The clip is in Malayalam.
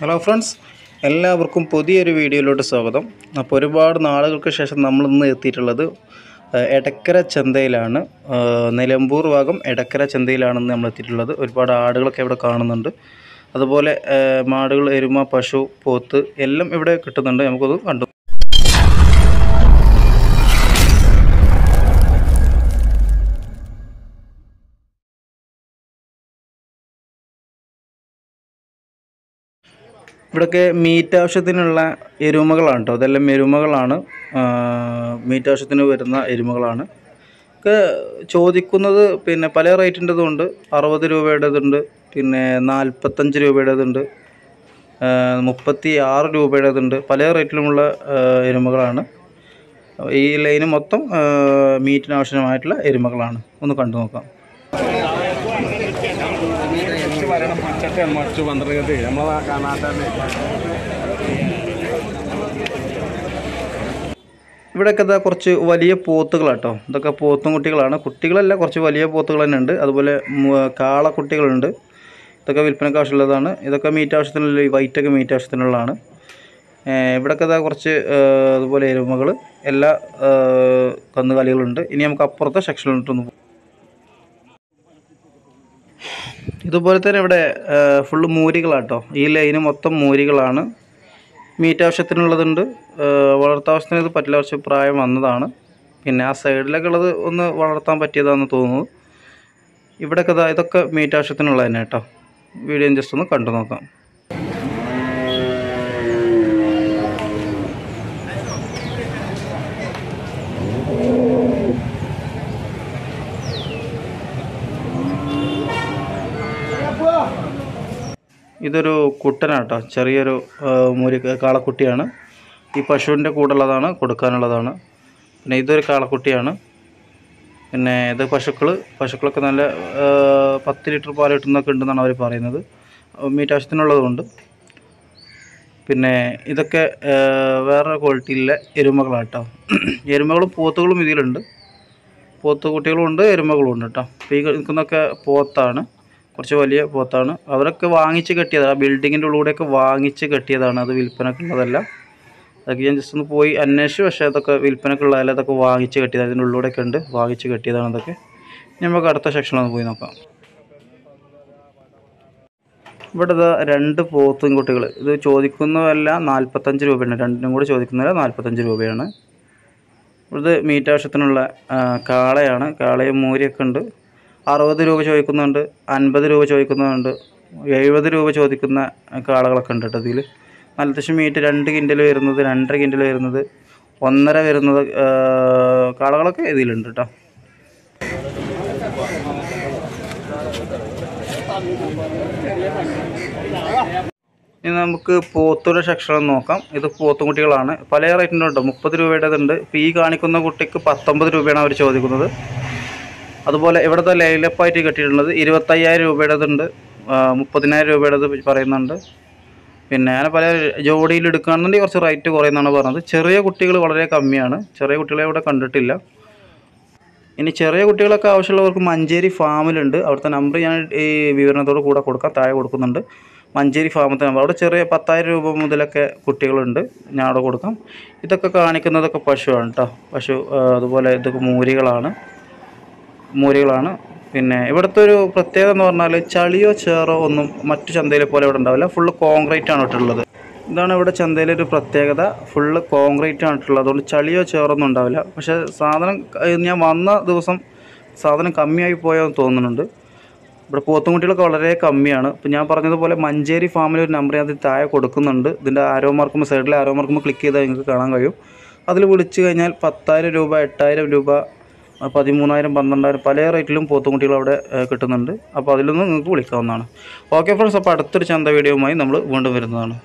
ഹലോ ഫ്രണ്ട്സ് എല്ലാവർക്കും പുതിയൊരു വീഡിയോയിലോട്ട് സ്വാഗതം. അപ്പോൾ ഒരുപാട് നാളുകൾക്ക് ശേഷം നമ്മൾ ഇന്ന് എത്തിയിട്ടുള്ളത് എടക്കര ചന്തയിലാണ്. നിലമ്പൂർ ഭാഗം എടക്കര ചന്തയിലാണെന്ന് നമ്മൾ എത്തിയിട്ടുള്ളത്. ഒരുപാട് ആടുകളൊക്കെ ഇവിടെ കാണുന്നുണ്ട്. അതുപോലെ മാടുകൾ എരുമ പശു പോത്ത് എല്ലാം ഇവിടെ കിട്ടുന്നുണ്ട്. നമുക്കത് കണ്ടു ഇവിടെയൊക്കെ മീറ്റ് ആവശ്യത്തിനുള്ള എരുമകളാണ് കേട്ടോ ഇതെല്ലാം എരുമകളാണ്. മീറ്റ് ആവശ്യത്തിന് വരുന്ന എരുമകളാണ്. ഒക്കെ ചോദിക്കുന്നത് പിന്നെ പല റേറ്റിന്റെതുണ്ട് അറുപത് രൂപയുടേതുണ്ട്. പിന്നെ നാൽപ്പത്തഞ്ച് രൂപയുടേതുണ്ട്. മുപ്പത്തി ആറ് രൂപയുടേതുണ്ട്. പല റേറ്റിലുമുള്ള എരുമകളാണ്. ഈ ലൈന് മൊത്തം മീറ്റിന് ആവശ്യമായിട്ടുള്ള എരുമകളാണ്. ഒന്ന് കണ്ടു നോക്കാം. വരണം പച്ചട്ട മറിച്ച് പന്ത്രണ്ട് നമ്മളെ കാണാത്തന്നെ. ഇവിടെയൊക്കെ കുറച്ച് വലിയ പോത്തുകളാട്ടോ. ഇതൊക്കെ പോത്തും കുട്ടികളാണ്. കുട്ടികളല്ല കുറച്ച് വലിയ പോത്തുകൾ തന്നെ ഉണ്ട് അതുപോലെ കാള കാളക്കുട്ടികളുണ്ട് ഇതൊക്കെ വിൽപ്പനക്ക് ആവശ്യമുള്ളതാണ്. ഇതൊക്കെ മീറ്റ് ആവശ്യത്തിനുള്ള വൈറ്റൊക്കെ മീറ്റ് ആവശ്യത്തിനുള്ളതാണ്. ഇവിടെയൊക്കെ ഇതാ കുറച്ച് അതുപോലെ എരുമകൾ എല്ലാ കന്നുകാലികളുണ്ട്. ഇനി നമുക്ക് അപ്പുറത്തെ സെക്ഷനിലോട്ടൊന്ന് പോകാം ഇതുപോലെ തന്നെ ഇവിടെ ഫുള്ള് മൂരികളാട്ടോ. ഈ ലൈന് മൊത്തം മൂരികളാണ്. മീറ്റ് ആവശ്യത്തിനുള്ളതുണ്ട്. ഏഹ് വളർത്താവശ്യത്തിന് ഇത് പറ്റില്ല. കുറച്ച് പ്രായം വന്നതാണ്. പിന്നെ ആ സൈഡിലൊക്കെ ഉള്ളത് ഒന്ന് വളർത്താൻ പറ്റിയതാണെന്ന് തോന്നുന്നു. ഇവിടെയൊക്കെ ഇതൊക്കെ മീറ്റ് ആവശ്യത്തിനുള്ളതന്നെ കേട്ടോ. വീഡിയോ ജസ്റ്റ് ഒന്ന് കണ്ടു നോക്കാം. ഇതൊരു കുട്ടനാട്ടോ. ചെറിയൊരു മുരി കാളക്കുട്ടിയാണ്. ഈ പശുവിന്റെ കൂടുള്ളതാണ് കൊടുക്കാനുള്ളതാണ്. പിന്നെ ഇതൊരു കാളക്കുട്ടിയാണ്. പിന്നെ ഇത് പശുക്കൾ പശുക്കളൊക്കെ നല്ല പത്ത് ലിറ്റർ പാൽ കിട്ടുന്നൊക്കെ ഉണ്ടെന്നാണ് അവർ പറയുന്നത്. മീറ്റ് ആവശ്യത്തിനുള്ളതുകൊണ്ട് പിന്നെ ഇതൊക്കെ വേറെ ക്വാളിറ്റിയിലെ എരുമകളാട്ടോ. എരുമകളും പോത്തുകളും ഇതിലുണ്ട്. പോത്ത് കുട്ടികളും ഉണ്ട് എരുമകളും ഉണ്ട് കേട്ടോ. അപ്പോൾ ഈ നിൽക്കുന്നൊക്കെ പോത്താണ്. കുറച്ച് വലിയ പോത്താണ്. അവരൊക്കെ വാങ്ങിച്ച് കെട്ടിയതാണ് ആ ബിൽഡിങ്ങിന്റെ ഉള്ളിലൂടെയൊക്കെ വാങ്ങിച്ച് കെട്ടിയതാണ് അത് വിൽപ്പനക്കുള്ളതല്ല അതൊക്കെ ഞാൻ ജസ്റ്റ് ഒന്ന് പോയി അന്വേഷിച്ചു. പക്ഷേ അതൊക്കെ വിൽപ്പനക്കുള്ളതല്ല അതൊക്കെ വാങ്ങിച്ച് കെട്ടിയത്. അതിന്റെ ഉള്ളിലൂടെയൊക്കെ ഉണ്ട്. വാങ്ങിച്ച് കെട്ടിയതാണ് അതൊക്കെ. നമുക്ക് അടുത്ത സെക്ഷനിലൊന്ന് പോയി നോക്കാം. ഇവിടെ ഇതാ രണ്ട് പോത്തും കുട്ടികൾ ഇത് ചോദിക്കുന്നതല്ല നാൽപ്പത്തഞ്ച് രൂപയാണ്. രണ്ടിനും കൂടി ചോദിക്കുന്നതല്ല നാൽപ്പത്തഞ്ച് രൂപയാണ്. ഇത് മീറ്റ് ആവശ്യത്തിനുള്ള കാളയാണ്. കാളയും മൂരിയൊക്കെ ഉണ്ട്. അറുപത് രൂപ ചോദിക്കുന്നുണ്ട് അൻപത് രൂപ ചോദിക്കുന്നുണ്ട് എഴുപത് രൂപ ചോദിക്കുന്ന കാളകളൊക്കെ ഉണ്ട് കേട്ടോ ഇതിൽ അത്യാവശ്യം മീറ്റ് രണ്ട് കിൻഡൽ വരുന്നത് രണ്ടര കിൻഡൽ വരുന്നത് ഒന്നര വരുന്നത് കാളകളൊക്കെ ഇതിലുണ്ട് കേട്ടോ. ഇനി നമുക്ക് പോത്തുടെ സെക്ഷൻ നോക്കാം. ഇത് പോത്തും കുട്ടികളാണ്. പല റേറ്റിന്റെ ഉണ്ട്. മുപ്പത് രൂപയുടേതുണ്ട്. ഇപ്പോൾ ഈ കാണിക്കുന്ന കുട്ടിക്ക് പത്തൊമ്പത് രൂപയാണ് അവർ ചോദിക്കുന്നത്. അതുപോലെ ഇവിടുത്തെ ലൈലപ്പായിട്ട് കെട്ടിയിട്ടുള്ളത് ഇരുപത്തയ്യായിരം രൂപയുടേതുണ്ട്. മുപ്പതിനായിരം രൂപയുടേത് പറയുന്നുണ്ട്. പിന്നെ അങ്ങനെ പല ജോഡിയിൽ എടുക്കുകയാണെന്നുണ്ടെങ്കിൽ കുറച്ച് റേറ്റ് കുറയുന്നതാണ് പറഞ്ഞത്. ചെറിയ കുട്ടികൾ വളരെ കമ്മിയാണ്. ചെറിയ കുട്ടികളെ ഇവിടെ കണ്ടിട്ടില്ല. ഇനി ചെറിയ കുട്ടികളൊക്കെ ആവശ്യമുള്ളവർക്ക് മഞ്ചേരി ഫാമിലുണ്ട്. അവിടുത്തെ നമ്പർ ഞാൻ ഈ വിവരണത്തോട് കൂടെ കൊടുക്കാം. താഴെ കൊടുക്കുന്നുണ്ട്. മഞ്ചേരി ഫാമത്തെ നമ്പർ അവിടെ ചെറിയ പത്തായിരം രൂപ മുതലൊക്കെ കുട്ടികളുണ്ട്. ഞാൻ അവിടെ കൊടുക്കാം. ഇതൊക്കെ കാണിക്കുന്നതൊക്കെ പശുവാണ് കേട്ടോ പശു അതുപോലെ ഇതൊക്കെ മൂരികളാണ് മൂരികളാണ് പിന്നെ ഇവിടുത്തെ ഒരു പ്രത്യേകത എന്ന് പറഞ്ഞാൽ ചളിയോ ചേറോ ഒന്നും മറ്റു ചന്തയിലെ പോലെ ഇവിടെ ഉണ്ടാവില്ല. ഫുള്ള് കോൺക്രീറ്റ് ആണ് ഇട്ടുള്ളത് ഇതാണ് ഇവിടെ ചന്തയിലെ ഒരു പ്രത്യേകത. ഫുള്ള് കോൺക്രീറ്റ് ആണ് ഇട്ടുള്ളത് അതുകൊണ്ട് ചളിയോ ചേറോ ഒന്നും ഉണ്ടാവില്ല. പക്ഷേ സാധനം ഞാൻ വന്ന ദിവസം സാധനം കമ്മിയായി പോയെന്ന് തോന്നുന്നുണ്ട്. ഇവിടെ പോത്തുംകുട്ടികളൊക്കെ വളരെ കമ്മിയാണ്. ഇപ്പം ഞാൻ പറഞ്ഞതുപോലെ മഞ്ചേരി ഫാമിൽ ഒരു നമ്പർ ഞാൻ താഴെ കൊടുക്കുന്നുണ്ട്. ഇതിന്റെ ആരോ മാർക്കുമ്പോൾ സൈഡിൽ ആരോ മാർക്കുമ്പോൾ ക്ലിക്ക് ചെയ്താൽ നിങ്ങൾക്ക് കാണാൻ കഴിയും. അതിൽ വിളിച്ചു കഴിഞ്ഞാൽ പത്തായിരം രൂപ എട്ടായിരം രൂപ പതിമൂന്നായിരം പന്ത്രണ്ടായിരം പല റേറ്റിലും പോത്തുംകുട്ടികൾ അവിടെ കിട്ടുന്നുണ്ട്. അപ്പോൾ അതിലൊന്നും നിങ്ങൾക്ക് വിളിക്കാവുന്നതാണ്. ഓക്കെ ഫ്രണ്ട്സ് അപ്പോൾ അടുത്തൊരു ചന്ത വീഡിയോയുമായി നമ്മൾ വീണ്ടും വരുന്നതാണ്.